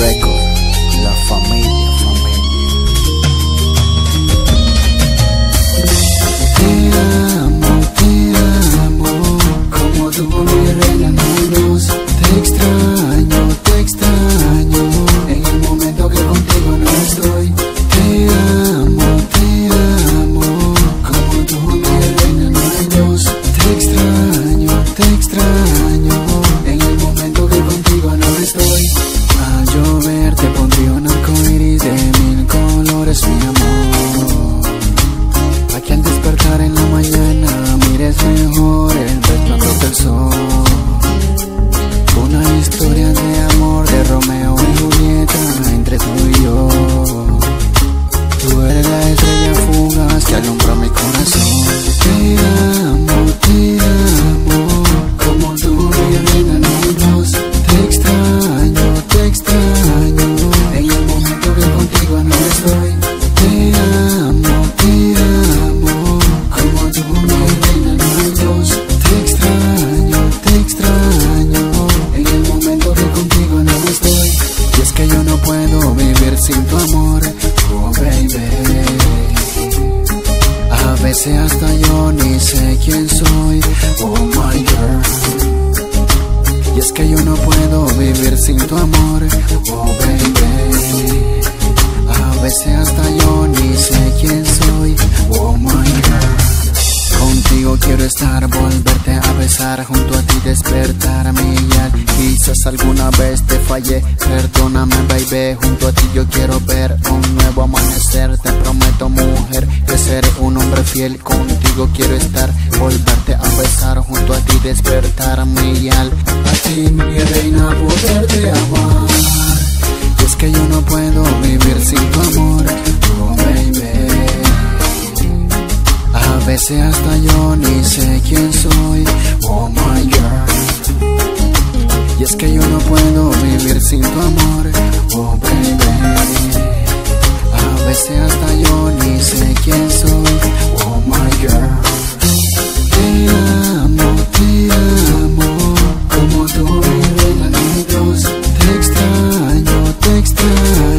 Record, la familia. A veces hasta yo ni sé quién soy. Oh my girl. Y es que yo no puedo vivir sin tu amor. Oh baby. A veces hasta yo ni sé quién soy. Oh my girl. Contigo quiero estar, volverte a besar, junto a ti despertarme ya. Quizás alguna vez te fallé, perdóname baby, junto a ti yo quiero ver un nuevo amanecer fiel, contigo quiero estar, volverte a besar, junto a ti despertar mi al A ti mi reina poderte amar. Y es que yo no puedo vivir sin tu amor, oh baby. A veces hasta yo ni sé quién soy, oh my God. Y es que yo no puedo vivir sin tu amor, oh baby. A veces hasta yo ni sé quién soy, oh my girl. Te amo, te amo, como tú mi Dios. Te extraño, te extraño,